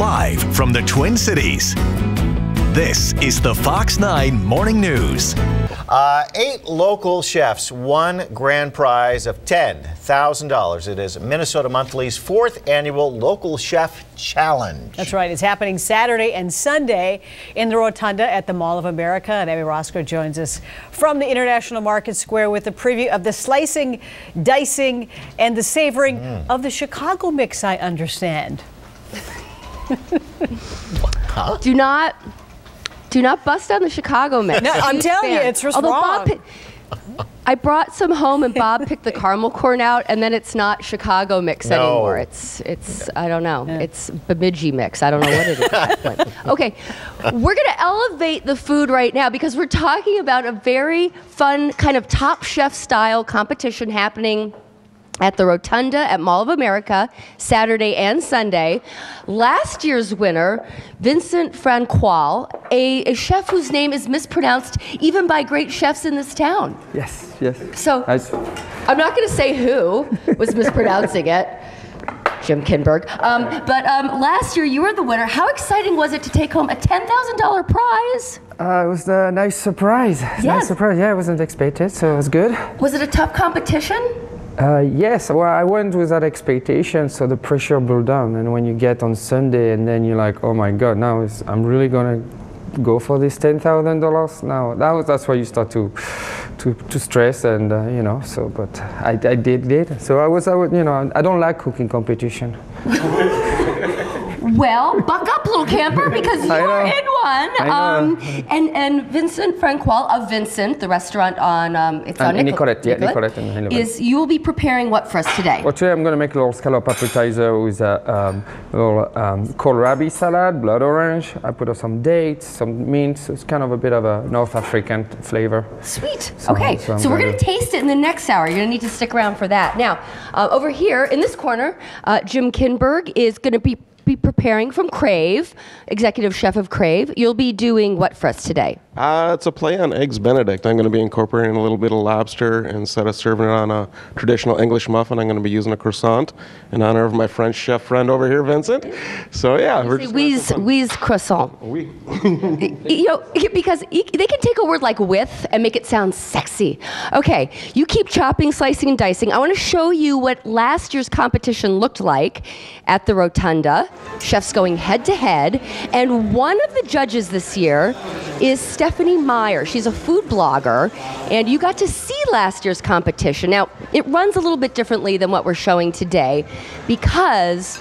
live from the Twin Cities. This is the Fox 9 Morning News. Uh, eight local chefs won grand prize of $10,000. It is Minnesota Monthly's fourth annual Local Chef Challenge. That's right. It's happening Saturday and Sunday in the Rotunda at the Mall of America. And Abby Rosko joins us from the International Market Square with a preview of the slicing, dicing, and the savoring mm. of the Chicago mix, I understand. huh? Do not do not bust down the Chicago mix. No, I'm telling fan. you, it's just Although wrong. Bob, I brought some home and Bob picked the caramel corn out, and then it's not Chicago mix no. anymore. It's it's I don't know. Yeah. It's Bemidji mix. I don't know what it is. okay, we're gonna elevate the food right now because we're talking about a very fun kind of Top Chef style competition happening at the Rotunda at Mall of America, Saturday and Sunday. Last year's winner, Vincent Francoual, a, a, chef whose name is mispronounced even by great chefs in this town. Yes, yes. So I'm not going to say who was mispronouncing it. Jim Kynberg. Um, but um, last year you were the winner. How exciting was it to take home a $10,000 prize? Uh, it was a nice surprise. Yes. Nice surprise. Yeah, I wasn't expected, so it was good. Was it a tough competition? Uh, yes, well, I went with that expectation, so the pressure blew down. And when you get on Sunday, and then you're like, "Oh my God, now I'm really gonna go for this ten thousand dollars." Now that was, that's why you start to to, to stress, and uh, you know. So, but I, I did did. So I was, I was, you know, I don't like cooking competition. Well, buck up, little camper, because you are in one. Um, and and Vincent Francoual of Vincent, the restaurant on um, it's on Nicollet, yeah, Nicollet, Nicollet is you will be preparing what for us today? Well, today I'm going to make a little scallop appetizer with a um, little um, kohlrabi salad, blood orange. I put some dates, some mint. It's kind of a bit of a North African flavor. Sweet. So, okay, so, so we're going to taste it in the next hour. You're going to need to stick around for that. Now, uh, over here in this corner, uh, Jim Kynberg is going to be be preparing from Crave, executive chef of Crave. You'll be doing what for us today? Uh, it's a play on eggs Benedict. I'm going to be incorporating a little bit of lobster instead of serving it on a traditional English muffin. I'm going to be using a croissant in honor of my French chef friend over here, Vincent. So yeah, we're just wheeze croissant. Oui. you know, because they can take a word like with and make it sound sexy. Okay, you keep chopping, slicing, and dicing. I want to show you what last year's competition looked like at the Rotunda. Chefs going head to head, and one of the judges this year is Stephanie Meyer. She's a food blogger, and you got to see last year's competition. Now, it runs a little bit differently than what we're showing today because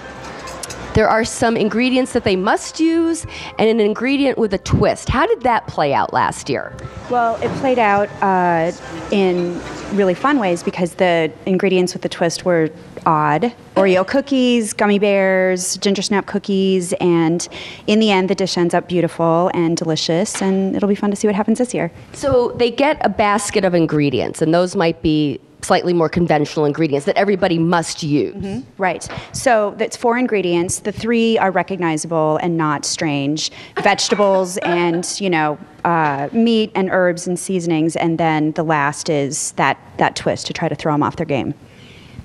there are some ingredients that they must use and an ingredient with a twist. How did that play out last year? Well, it played out uh, in really fun ways because the ingredients with the twist were odd Oreo cookies, gummy bears, ginger snap cookies, and in the end, the dish ends up beautiful and delicious, and it'll be fun to see what happens this year. So they get a basket of ingredients, and those might be slightly more conventional ingredients that everybody must use. Mm-hmm. Right. So that's four ingredients. The three are recognizable and not strange: vegetables and you know uh, meat and herbs and seasonings, and then the last is that that twist to try to throw them off their game.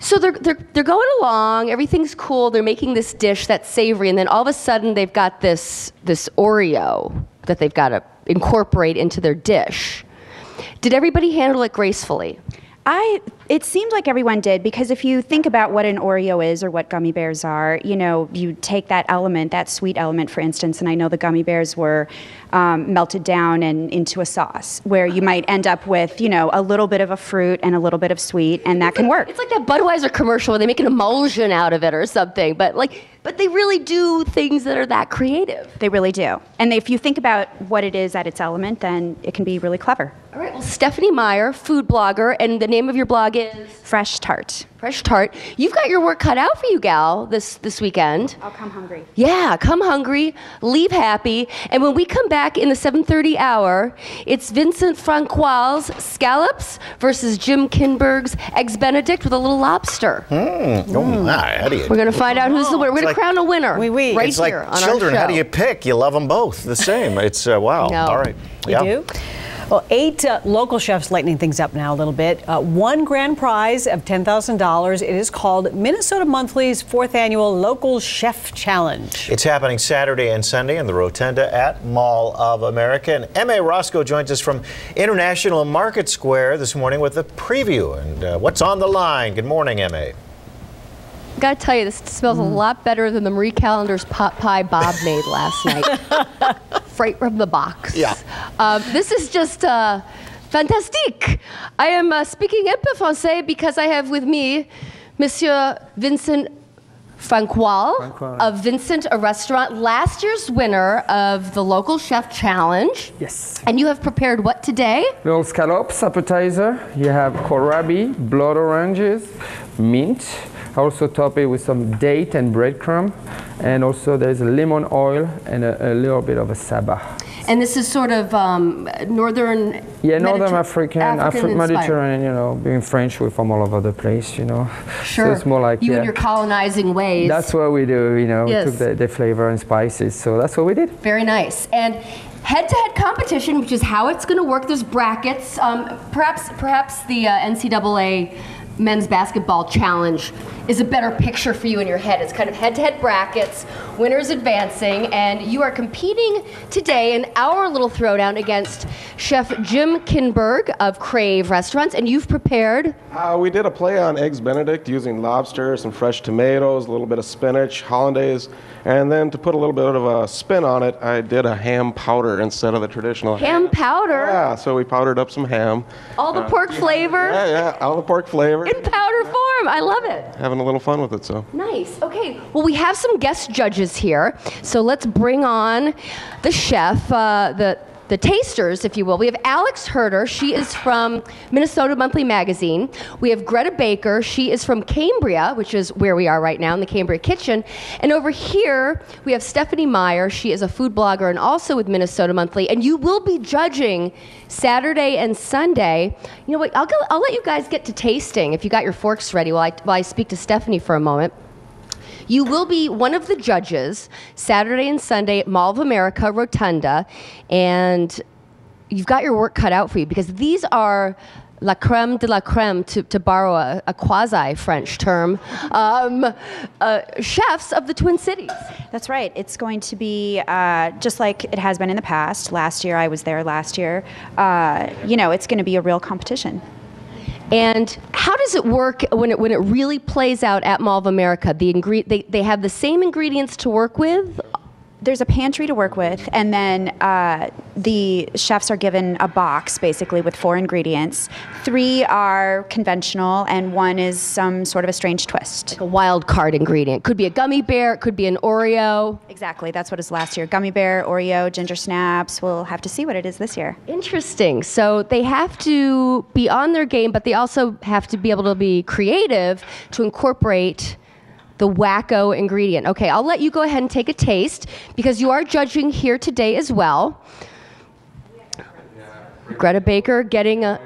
So they're, they're, they're going along, everything's cool, they're making this dish that's savory, and then all of a sudden they've got this, this Oreo that they've got to incorporate into their dish. Did everybody handle it gracefully? I it seemed like everyone did because if you think about what an Oreo is or what gummy bears are, you know, you take that element, that sweet element, for instance, and I know the gummy bears were um, melted down and into a sauce where you might end up with, you know, a little bit of a fruit and a little bit of sweet, and that it's can like, work. It's like that Budweiser commercial where they make an emulsion out of it or something, but like, but they really do things that are that creative. They really do. And if you think about what it is at its element, then it can be really clever. All right. Well, Stephanie Meyer, food blogger, and the name of your blog is Fresh Tart. Fresh Tart. You've got your work cut out for you, gal, this this weekend. I'll come hungry. Yeah, come hungry, leave happy, and when we come back in the 7:30 hour, it's Vincent Francoual's scallops versus Jim Kynberg's eggs Benedict with a little lobster. Mm. Oh my! How do you? We're gonna find out who's the winner. We're gonna like, crown a winner. Oui, oui. Right it's here like children. How do you pick? You love them both the same. It's uh, wow. No. All right. You do. Well, eight uh, local chefs lightening things up now a little bit. Uh, one grand prize of $10,000. It is called Minnesota Monthly's fourth annual Local Chef Challenge. It's happening Saturday and Sunday in the Rotunda at Mall of America. And M.A. Rosko joins us from International Market Square this morning with a preview. And uh, what's on the line? Good morning, M.A. Gotta tell you, this smells a lot better than the Marie Callender's pot pie Bob made last night. Right from the box. Yeah. Um, this is just uh, fantastique. I am uh, speaking un peu français because I have with me Monsieur Vincent Francoual Francoual. of Vincent a Restaurant, last year's winner of the local chef challenge. Yes. And you have prepared what today? Little scallops appetizer. You have kohlrabi, blood oranges, mint. I also top it with some date and breadcrumb. And also there's a lemon oil and a, a little bit of a saba. And this is sort of um, northern. Yeah, Northern Mediter- African, Afri-. Mediterranean, you know, being French, we're from all over the place, you know. Sure. So it's more like, you yeah. and your colonizing ways. That's what we do, you know, Yes. we took the, the flavor and spices. So that's what we did. Very nice. And head-to-head competition, which is how it's going to work. There's brackets. Um, perhaps, perhaps the uh, NCAA men's basketball challenge is a better picture for you in your head. It's kind of head-to-head brackets, winners advancing, and you are competing today in our little throwdown against Chef Jim Kynberg of Crave Restaurants, and you've prepared. Uh, we did a play on eggs Benedict using lobster, some fresh tomatoes, a little bit of spinach, hollandaise, and then to put a little bit of a spin on it, I did a ham powder instead of the traditional Ham powder, Yeah, so we powdered up some ham. all the pork flavor Yeah, yeah, all the pork flavor. in powder form. I love it. Having a little fun with it, so. Nice. Okay. Well, we have some guest judges here, so let's bring on the chef, uh, the the tasters, if you will. We have Alex Huerter. She is from Minnesota Monthly Magazine. We have Greta Baker. She is from Cambria, which is where we are right now in the Cambria kitchen. And over here we have Stephanie Meyer. She is a food blogger and also with Minnesota Monthly. And you will be judging Saturday and Sunday. You know what? I'll go, I'll let you guys get to tasting if you got your forks ready while I, while I speak to Stephanie for a moment. You will be one of the judges Saturday and Sunday at Mall of America Rotunda, and you've got your work cut out for you because these are la creme de la creme, to, to borrow a, a quasi French term, um, uh, chefs of the Twin Cities. That's right. It's going to be uh, just like it has been in the past. Last year, I was there last year. Uh, you know, it's going to be a real competition. And how does it work when it when it really plays out at Mall of America? The ingre- they, they have the same ingredients to work with. There's a pantry to work with, and then uh, the chefs are given a box basically with four ingredients. Three are conventional, and one is some sort of a strange twist. A wild card ingredient could be a gummy bear, it could be an Oreo. Exactly. That's what what is last year. Gummy bear, Oreo, ginger snaps. We'll have to see what it is this year. Interesting. So they have to be on their game, but they also have to be able to be creative to incorporate the wacko ingredient. Okay, I'll let you go ahead and take a taste because you are judging here today as well. Greta Baker getting a.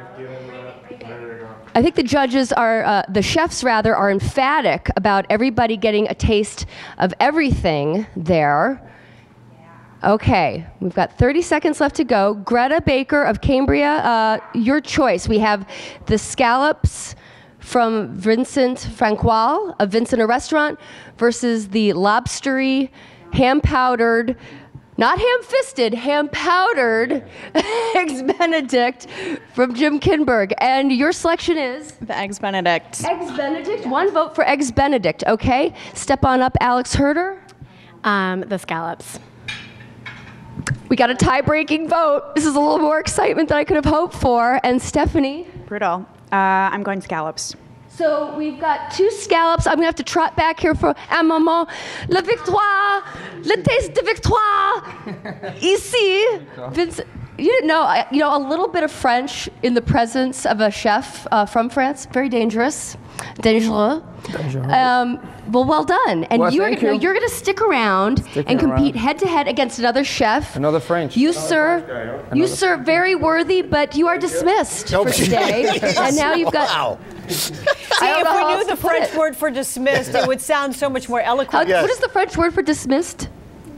I think the judges are, uh, the chefs rather, are emphatic about everybody getting a taste of everything there. Okay, we've got 30 seconds left to go. Greta Baker of Cambria, uh, your choice. We have the scallops from Vincent Francoual of Vincent a Restaurant versus the lobstery, ham powdered, not ham fisted, ham powdered eggs Benedict from Jim Kynberg. And your selection is? The Eggs Benedict. Eggs Benedict. One vote for Eggs Benedict. Okay, step on up, Alex Huerter. Um, the scallops. We got a tie breaking vote. This is a little more excitement than I could have hoped for. And Stephanie? Brutal. Uh, I'm going scallops. So we've got two scallops. I'm gonna have to trot back here for un moment. La victoire, le taste de victoire. Ici, Vince, you didn't know, I- you know, a little bit of French in the presence of a chef uh, from France. Very dangerous, dangereux. Um, well, well done. And Well, you're thank gonna, you. you're gonna stick around Sticking and compete around. head to head against another chef. Another French. You, sir, you, sir, very worthy, but you are dismissed for today. and now you've got. Wow. See, if we knew the French it. word for dismissed, it would sound so much more How, eloquent. Yes. What is the French word for dismissed?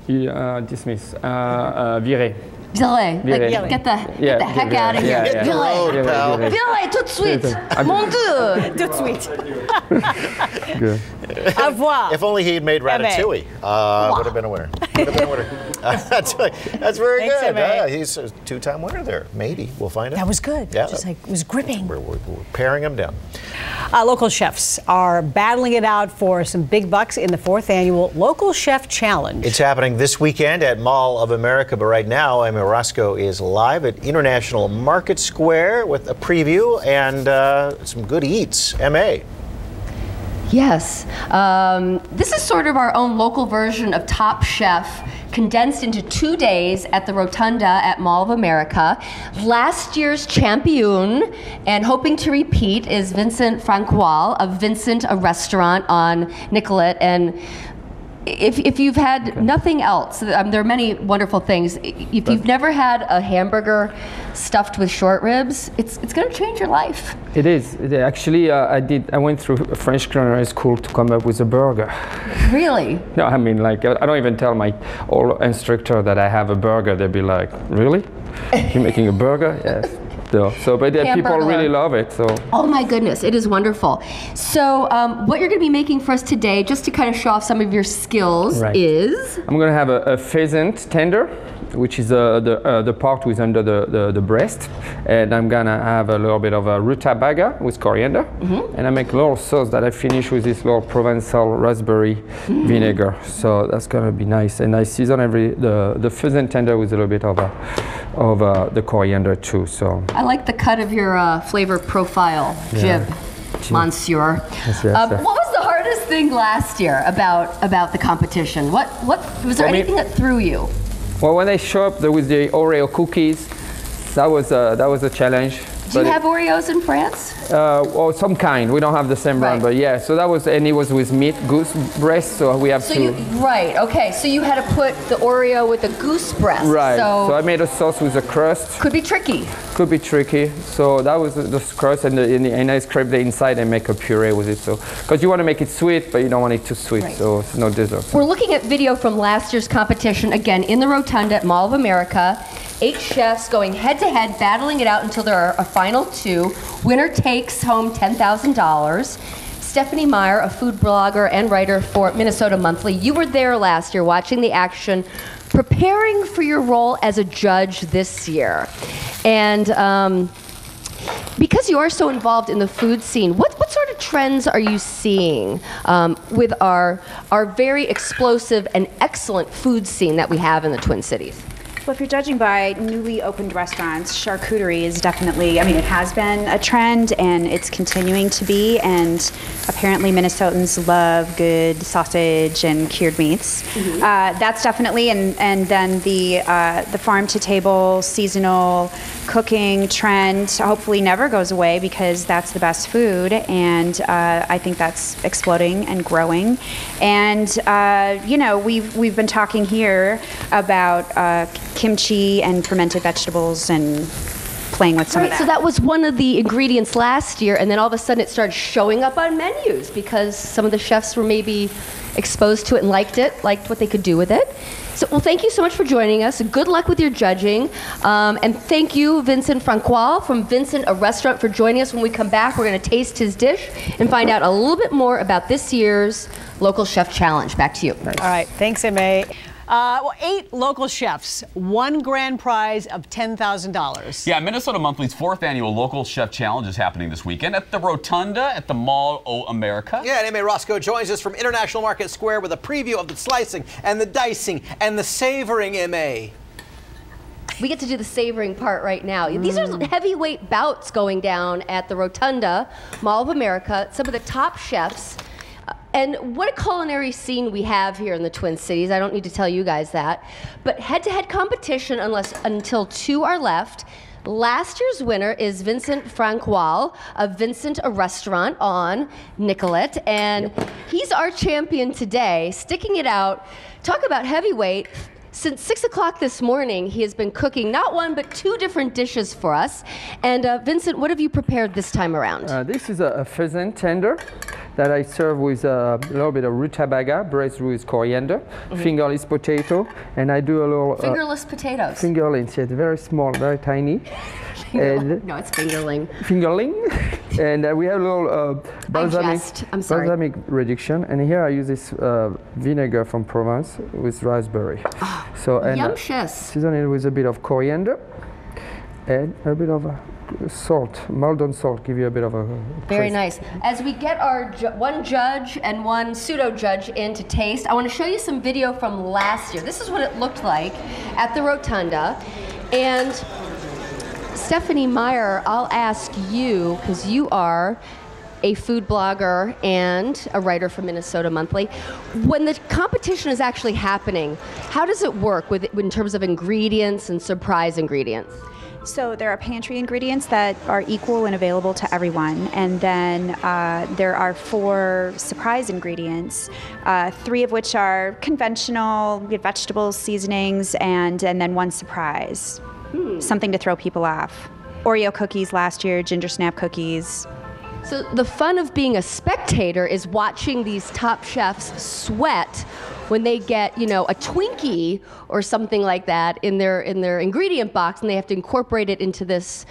You, uh, dismiss. Uh, uh, virer. Virer. Like, Virer. get the, Yeah, get the heck out of here. Yeah, yeah. Virer. Road, pal. Virer, tout de suite. I'm- Mon Dieu. Tout de suite. Good. Au revoir. If only he had made ratatouille, uh, would have been a winner. Would have been a winner. That's, that's very Thanks, good. M.A. Uh, he's a two-time winner there. Maybe we'll find out. That was good. Yeah. Just like it was gripping. We're, we're, we're paring him down. Uh, local chefs are battling it out for some big bucks in the fourth annual Local Chef Challenge. It's happening this weekend at Mall of America, but right now, M.A. Rosko is live at International Market Square with a preview and uh, some good eats. M.A. Yes. Um, this is sort of our own local version of Top Chef condensed into two days at the Rotunda at Mall of America. Last year's champion and hoping to repeat is Vincent Francoual of Vincent, a restaurant on Nicollet. And if, if you've had nothing else, um, there are many wonderful things. If you've never had a hamburger stuffed with short ribs, it's, it's going to change your life. It is. It- Actually, uh, I did. I went through a French culinary school to come up with a burger. Really? No, I mean, like, I don't even tell my old instructor that I have a burger. They'd be like, "Really? You're making a burger?" Yes. So, so but uh, people really love it. So, Oh my goodness, it is wonderful. So, um, what you're going to be making for us today, just to kind of show off some of your skills, Right. is I'm gonna have a, a pheasant tender, which is uh, the uh, the part with under the, the, the breast, and I'm gonna have a little bit of a rutabaga with coriander, and I make a little sauce that I finish with this little Provençal raspberry vinegar. So that's gonna be nice, and I season every the the pheasant tender with a little bit of uh, of uh, the coriander too. So I like the cut of your uh, flavor profile, Jib, Monsieur. yes, Um, what was the hardest thing last year about about the competition? What what was there me- anything that threw you? Well, when I up with the Oreo cookies, that was uh, that was a challenge. Do you But it- have Oreos in France? Uh, well, some kind. We don't have the same brand, Right. but yeah. So that was, and it was with meat, goose breast. So we have So to. you right? Okay, so you had to put the Oreo with the goose breast. right. So, So, I made a sauce with a crust. could be tricky. Could be tricky. So that was the, the crust, and, the, and, the, and I scrape the inside and make a puree with it. So because you want to make it sweet, but you don't want it too sweet. Right. So it's no dessert. We're looking at video from last year's competition, again in the Rotunda at Mall of America. Eight chefs going head to head, battling it out until there are a final two. Winner takes home $10,000. Stephanie Meyer, a food blogger and writer for Minnesota Monthly, you were there last year watching the action, preparing for your role as a judge this year. And um, because you are so involved in the food scene, what, what sort of trends are you seeing um, with our, our very explosive and excellent food scene that we have in the Twin Cities? Well, if you're judging by newly opened restaurants, charcuterie is definitely, I mean, it has been a trend and it's continuing to be. And apparently, Minnesotans love good sausage and cured meats. Uh, that's definitely, and, and then the, uh, the farm to table seasonal cooking trend hopefully never goes away because that's the best food. And uh, I think that's exploding and growing. And, uh, you know, we've, we've been talking here about uh, kimchi and fermented vegetables and playing with some Right, of so that. that was one of the ingredients last year, and then all of a sudden it started showing up on menus because some of the chefs were maybe exposed to it and liked it, liked what they could do with it. So, well, thank you so much for joining us. Good luck with your judging. Um, and thank you, Vincent Francoual from Vincent, a restaurant, for joining us. When we come back, we're going to taste his dish and find out a little bit more about this year's Local Chef Challenge. Back to you. All right, thanks, M.A. Uh, well, eight local chefs, one grand prize of $10,000. Yeah, Minnesota Monthly's fourth annual Local Chef Challenge is happening this weekend at the Rotunda at the Mall O America. Yeah, and Amy Rosko joins us from International Market Square with a preview of the slicing and the dicing and the savoring, MA. We get to do the savoring part right now. These are heavyweight bouts going down at the Rotunda, Mall of America. Some of the top chefs. And what a culinary scene we have here in the Twin Cities. I don't need to tell you guys that. But head to head competition, unless until two are left. Last year's winner is Vincent Francoual of Vincent, a restaurant on Nicollet. And he's our champion today, sticking it out. Talk about heavyweight. Since six o'clock this morning, he has been cooking not one but two different dishes for us. And uh, Vincent, what have you prepared this time around? Uh, this is a, a pheasant tender that I serve with a little bit of rutabaga braised with coriander, fingerless potato, and I do a little uh, Fingerless potatoes. fingerlings. Yes, very small, very tiny. and no, it's fingerling. fingerling, and uh, we have a little uh, balsamic. I'm sorry. balsamic reduction. And here I use this uh, vinegar from Provence with raspberry. so and uh, season it with a bit of coriander and a bit of uh, salt, Maldon salt, give you a bit of a Very crisp. nice. As we get our ju- one judge and one pseudo judge in to taste, I want to show you some video from last year. This is what it looked like at the Rotunda. And Stephanie Meyer, I'll ask you, because you are a food blogger and a writer for Minnesota Monthly. When the competition is actually happening, how does it work with in terms of ingredients and surprise ingredients? So there are pantry ingredients that are equal and available to everyone, and then uh, there are four surprise ingredients, uh, three of which are conventional vegetables, seasonings, and and then one surprise, something to throw people off. Oreo cookies last year, ginger snap cookies. So the fun of being a spectator is watching these top chefs sweat when they get, you know, a Twinkie or something like that in their in their ingredient box and they have to incorporate it into this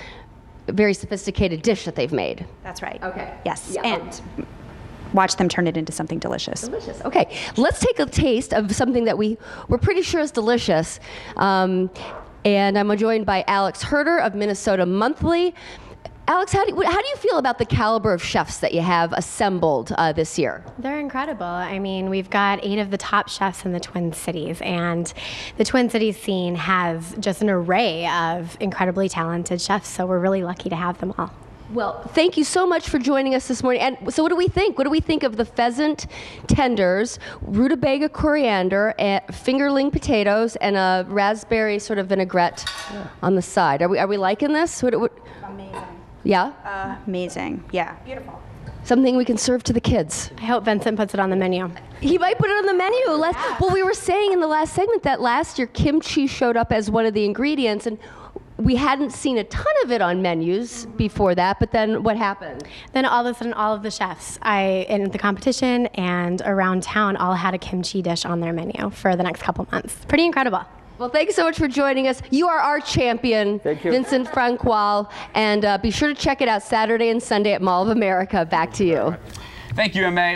very sophisticated dish that they've made. That's right. Okay. Yes, Yeah. and watch them turn it into something delicious. Delicious. Okay, let's take a taste of something that we we're pretty sure is delicious. Um, and I'm joined by Alex Huerter of Minnesota Monthly. Alex, how do, you, how do you feel about the caliber of chefs that you have assembled uh, this year? They're incredible. I mean, we've got eight of the top chefs in the Twin Cities, and the Twin Cities scene has just an array of incredibly talented chefs, so we're really lucky to have them all. Well, thank you so much for joining us this morning. And so, what do we think? What do we think of the pheasant tenders, rutabaga coriander, and fingerling potatoes, and a raspberry sort of vinaigrette on the side? Are we are we liking this? What, what, Amazing. Yeah, Amazing. Yeah. Beautiful. something we can serve to the kids. I hope Vincent puts it on the menu. He might put it on the menu. Last, well, we were saying in the last segment that last year kimchi showed up as one of the ingredients, and we hadn't seen a ton of it on menus before that. But then what happened? Then all of a sudden, all of the chefs I in the competition and around town all had a kimchi dish on their menu for the next couple months. Pretty incredible. Well, thank you so much for joining us. You are our champion, Thank you. Vincent Francoual, and uh, be sure to check it out Saturday and Sunday at Mall of America. Back to you. Thank you, MA.